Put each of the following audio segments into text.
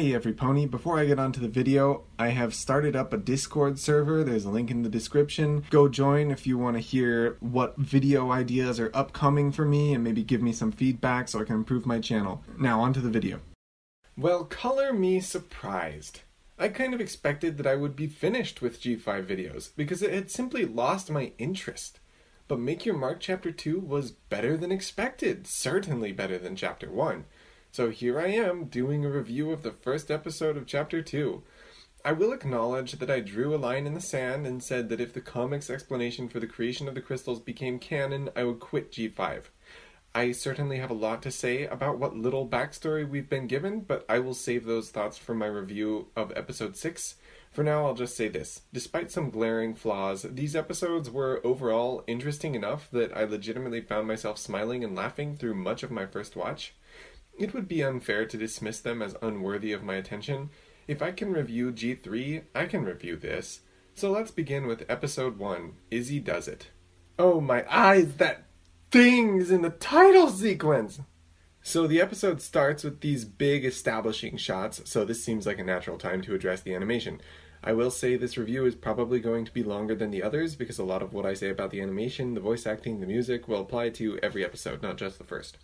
Hey every pony, before I get on to the video, I have started up a Discord server. There's a link in the description. Go join if you want to hear what video ideas are upcoming for me and maybe give me some feedback so I can improve my channel. Now on to the video. Well, color me surprised. I kind of expected that I would be finished with G5 videos because it had simply lost my interest. But Make Your Mark Chapter 2 was better than expected, certainly better than Chapter 1. So here I am doing a review of the first episode of Chapter 2. I will acknowledge that I drew a line in the sand and said that if the comics explanation for the creation of the crystals became canon, I would quit G5. I certainly have a lot to say about what little backstory we've been given, but I will save those thoughts for my review of episode 6. For now, I'll just say this. Despite some glaring flaws, these episodes were overall interesting enough that I legitimately found myself smiling and laughing through much of my first watch. It would be unfair to dismiss them as unworthy of my attention. If I can review G3, I can review this. So let's begin with episode 1 Izzy Does It. Oh my eyes, that thing's in the title sequence! So the episode starts with these big establishing shots, so this seems like a natural time to address the animation. I will say this review is probably going to be longer than the others because a lot of what I say about the animation, the voice acting, the music will apply to every episode, not just the first.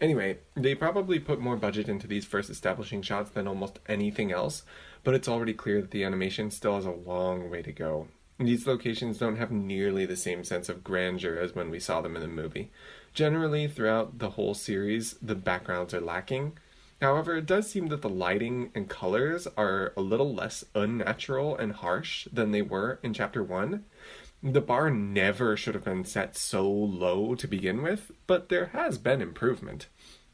Anyway, they probably put more budget into these first establishing shots than almost anything else, but it's already clear that the animation still has a long way to go. These locations don't have nearly the same sense of grandeur as when we saw them in the movie. Generally, throughout the whole series, the backgrounds are lacking. However, it does seem that the lighting and colors are a little less unnatural and harsh than they were in Chapter 1. The bar never should have been set so low to begin with, but there has been improvement.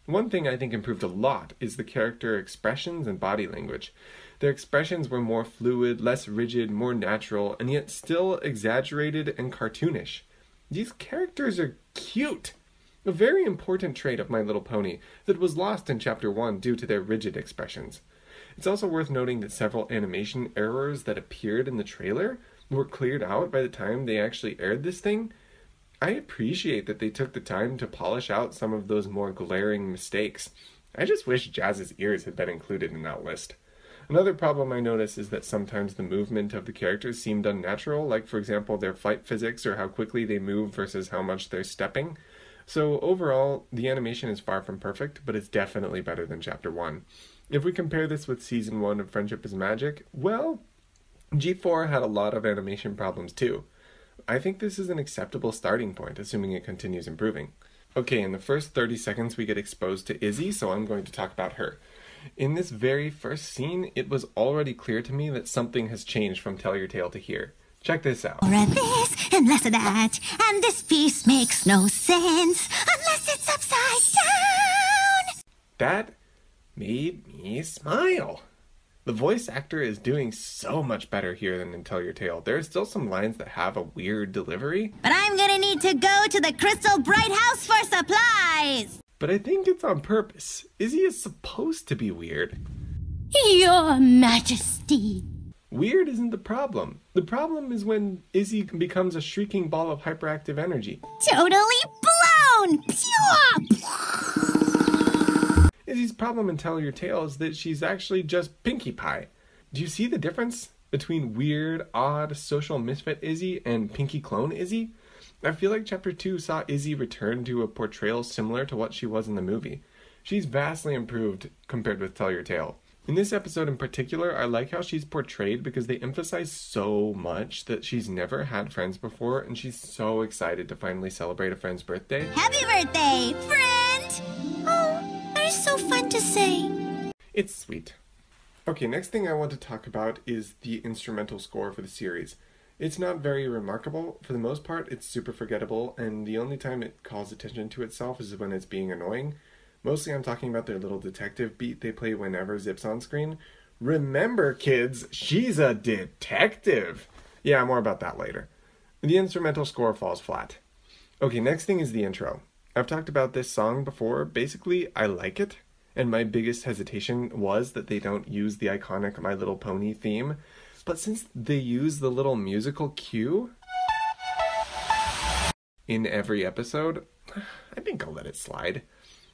One thing I think improved a lot is the character expressions and body language. Their expressions were more fluid, less rigid, more natural, and yet still exaggerated and cartoonish. These characters are cute! A very important trait of My Little Pony that was lost in Chapter 1 due to their rigid expressions. It's also worth noting that several animation errors that appeared in the trailer were cleared out by the time they actually aired this thing, I appreciate that they took the time to polish out some of those more glaring mistakes. I just wish Jazz's ears had been included in that list. Another problem I notice is that sometimes the movement of the characters seemed unnatural, like for example their flight physics or how quickly they move versus how much they're stepping. So overall, the animation is far from perfect, but it's definitely better than Chapter 1. If we compare this with Season 1 of Friendship is Magic, well, G4 had a lot of animation problems too. I think this is an acceptable starting point, assuming it continues improving. Okay, in the first 30 seconds, we get exposed to Izzy, so I'm going to talk about her. In this very first scene, it was already clear to me that something has changed from Tell Your Tale to here. Check this out. Or this and less of that, and this piece makes no sense unless it's upside down. That made me smile. The voice actor is doing so much better here than in Tell Your Tale. There are still some lines that have a weird delivery. But I'm gonna need to go to the Crystal Brighthouse for supplies. But I think it's on purpose. Izzy is supposed to be weird. Your Majesty. Weird isn't the problem. The problem is when Izzy becomes a shrieking ball of hyperactive energy. Totally blown! Pure! Izzy's problem in Tell Your Tale is that she's actually just Pinkie Pie. Do you see the difference between weird, odd, social misfit Izzy and Pinkie clone Izzy? I feel like Chapter 2 saw Izzy return to a portrayal similar to what she was in the movie. She's vastly improved compared with Tell Your Tale. In this episode in particular, I like how she's portrayed because they emphasize so much that she's never had friends before and she's so excited to finally celebrate a friend's birthday. Happy birthday, friend! Oh, are so fun to say. It's sweet. Okay, next thing I want to talk about is the instrumental score for the series. It's not very remarkable. For the most part, it's super forgettable, and the only time it calls attention to itself is when it's being annoying. Mostly I'm talking about their little detective beat they play whenever Zipp's on screen. Remember, kids, she's a detective! Yeah, more about that later. The instrumental score falls flat. Okay, next thing is the intro. I've talked about this song before. Basically, I like it, and my biggest hesitation was that they don't use the iconic My Little Pony theme. But since they use the little musical cue in every episode, I think I'll let it slide.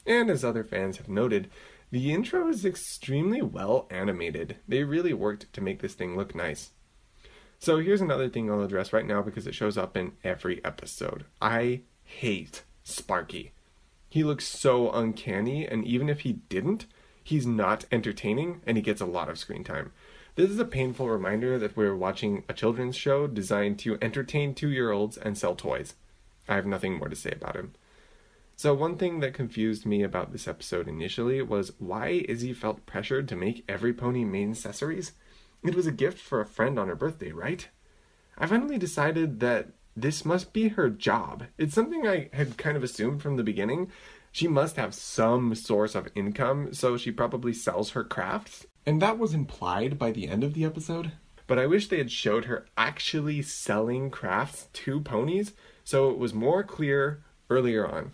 And as other fans have noted, The intro is extremely well animated. They really worked to make this thing look nice. So here's another thing I'll address right now because it shows up in every episode. I hate Sparky. He looks so uncanny, and even if he didn't, he's not entertaining and he gets a lot of screen time. This is a painful reminder that we're watching a children's show designed to entertain two year olds and sell toys. I have nothing more to say about him. So, one thing that confused me about this episode initially was why Izzy felt pressured to make every pony mane accessories. It was a gift for a friend on her birthday, right? I finally decided that this must be her job. It's something I had kind of assumed from the beginning. She must have some source of income, so she probably sells her crafts. And that was implied by the end of the episode. But I wish they had showed her actually selling crafts to ponies so it was more clear earlier on.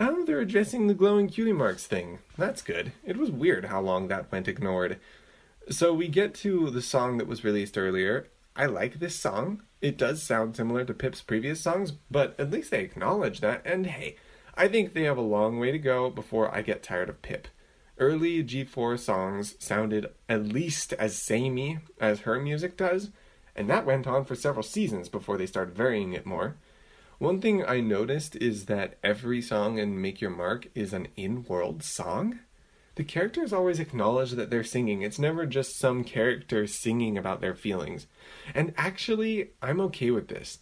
Oh, they're addressing the glowing cutie marks thing. That's good. It was weird how long that went ignored. So we get to the song that was released earlier. I like this song. It does sound similar to Pipp's previous songs, but at least they acknowledge that. And hey, I think they have a long way to go before I get tired of Pipp. Early G4 songs sounded at least as samey as her music does, and that went on for several seasons before they started varying it more. One thing I noticed is that every song in Make Your Mark is an in world song. The characters always acknowledge that they're singing. It's never just some character singing about their feelings. And actually, I'm okay with this.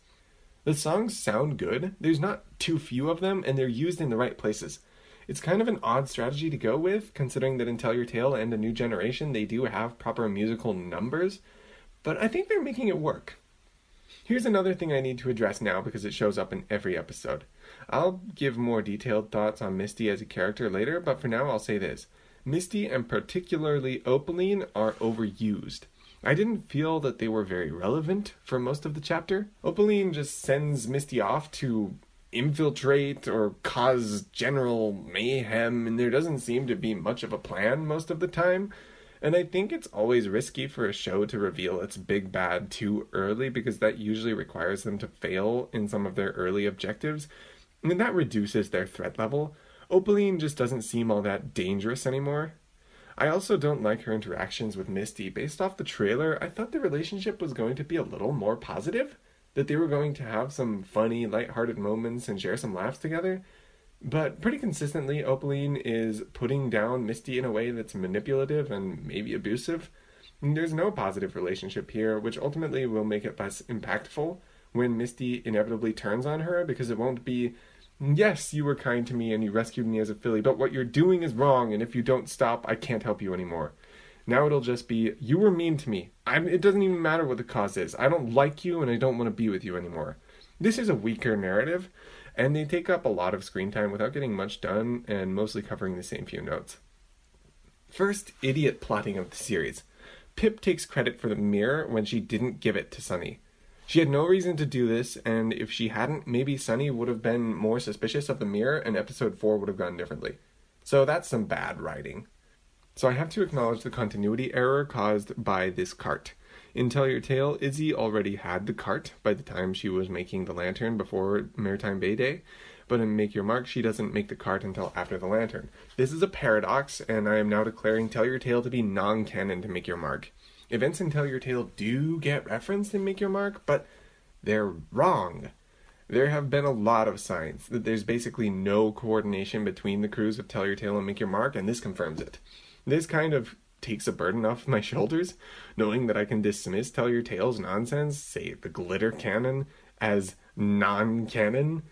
The songs sound good, there's not too few of them, and they're used in the right places. It's kind of an odd strategy to go with, considering that in Tell Your Tale and A New Generation they do have proper musical numbers, but I think they're making it work. Here's another thing I need to address now because it shows up in every episode. I'll give more detailed thoughts on Misty as a character later, but for now I'll say this. Misty and particularly Opaline are overused. I didn't feel that they were very relevant for most of the chapter. Opaline just sends Misty off to infiltrate or cause general mayhem, and there doesn't seem to be much of a plan most of the time. And I think it's always risky for a show to reveal its big bad too early because that usually requires them to fail in some of their early objectives, and that reduces their threat level. Opaline just doesn't seem all that dangerous anymore. I also don't like her interactions with Misty. Based off the trailer, I thought the relationship was going to be a little more positive, that they were going to have some funny, light-hearted moments and share some laughs together. But pretty consistently, Opaline is putting down Misty in a way that's manipulative and maybe abusive. There's no positive relationship here, which ultimately will make it less impactful when Misty inevitably turns on her because it won't be Yes, you were kind to me and you rescued me as a filly, but what you're doing is wrong, and if you don't stop, I can't help you anymore. Now it'll just be, you were mean to me. I'm, it doesn't even matter what the cause is. I don't like you and I don't want to be with you anymore. This is a weaker narrative, and they take up a lot of screen time without getting much done and mostly covering the same few notes. First, idiot plotting of the series. Pipp takes credit for the mirror when she didn't give it to Sunny. She had no reason to do this, and if she hadn't, maybe Sunny would have been more suspicious of the mirror and episode 4 would have gone differently. So that's some bad writing. So I have to acknowledge the continuity error caused by this cart. In Tell Your Tale, Izzy already had the cart by the time she was making the lantern before Maretime Bay Day, but in Make Your Mark, she doesn't make the cart until after the lantern. This is a paradox, and I am now declaring Tell Your Tale to be non canon to Make Your Mark. Events in Tell Your Tale do get referenced in Make Your Mark, but they're wrong. There have been a lot of signs that there's basically no coordination between the crews of Tell Your Tale and Make Your Mark, and this confirms it. This kind of takes a burden off my shoulders, knowing that I can dismiss Tell Your Tale's nonsense, say the glitter canon, as non canon.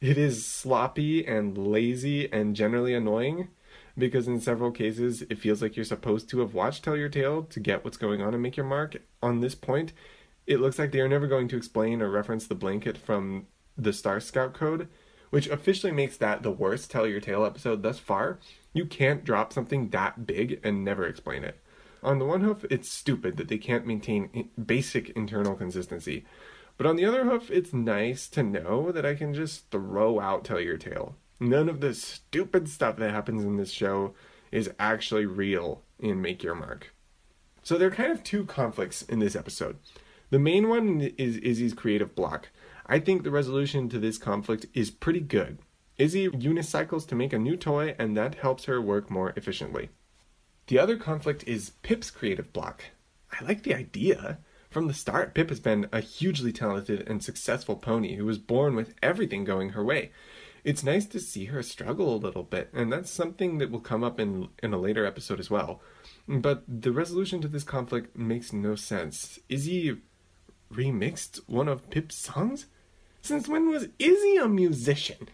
It is sloppy and lazy and generally annoying, because in several cases it feels like you're supposed to have watched Tell Your Tale to get what's going on and make your mark. On this point, it looks like they are never going to explain or reference the blanket from the Star Scout code, which officially makes that the worst Tell Your Tale episode thus far. You can't drop something that big and never explain it. On the one hoof, it's stupid that they can't maintain basic internal consistency. But on the other hoof, it's nice to know that I can just throw out Tell Your Tale. None of the stupid stuff that happens in this show is actually real in Make Your Mark. So there are kind of two conflicts in this episode. The main one is Izzy's creative block. I think the resolution to this conflict is pretty good. Izzy unicycles to make a new toy, and that helps her work more efficiently. The other conflict is Pipp's creative block. I like the idea. From the start, Pipp has been a hugely talented and successful pony who was born with everything going her way. It's nice to see her struggle a little bit, and that's something that will come up in in a later episode as well. But the resolution to this conflict makes no sense. Izzy remixed one of Pipp's songs? Since when was Izzy a musician?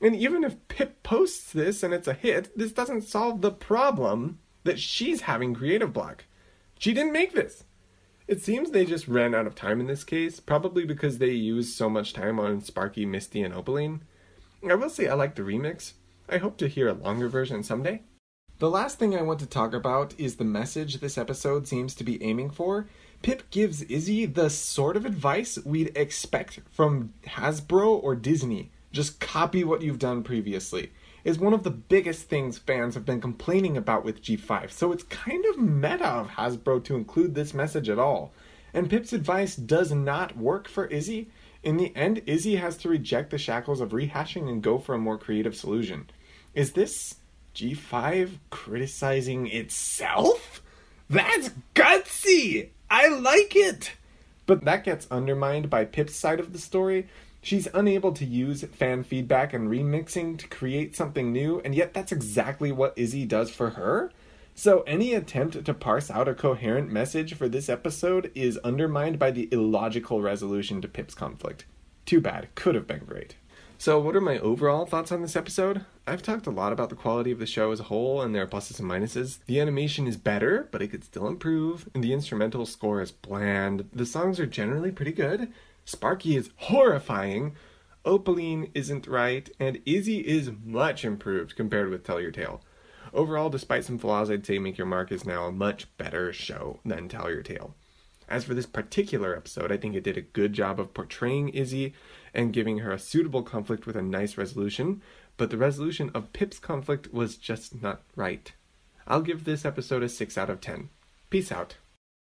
And even if Pipp posts this and it's a hit, this doesn't solve the problem that she's having creative block. She didn't make this. It seems they just ran out of time in this case, probably because they used so much time on Sparky, Misty, and Opaline. I will say I like the remix. I hope to hear a longer version someday. The last thing I want to talk about is the message this episode seems to be aiming for. Pipp gives Izzy the sort of advice we'd expect from Hasbro or Disney. Just copy what you've done previously. Is one of the biggest things fans have been complaining about with G5, so it's kind of meta of Hasbro to include this message at all. And Pipp's advice does not work for Izzy. In the end, Izzy has to reject the shackles of rehashing and go for a more creative solution. Is this G5 criticizing itself? That's gutsy! I like it! But that gets undermined by Pipp's side of the story. She's unable to use fan feedback and remixing to create something new, and yet that's exactly what Izzy does for her. So, any attempt to parse out a coherent message for this episode is undermined by the illogical resolution to Pipp's conflict. Too bad, could have been great. So, what are my overall thoughts on this episode? I've talked a lot about the quality of the show as a whole, and there are pluses and minuses. The animation is better, but it could still improve, and the instrumental score is bland. The songs are generally pretty good. Sparky is horrifying. Opaline isn't right, and Izzy is much improved compared with Tell Your Tale. Overall, despite some flaws, I'd say Make Your Mark is now a much better show than Tell Your Tale. As for this particular episode, I think it did a good job of portraying Izzy and giving her a suitable conflict with a nice resolution, but the resolution of Pipp's conflict was just not right. I'll give this episode a 6 out of 10. Peace out.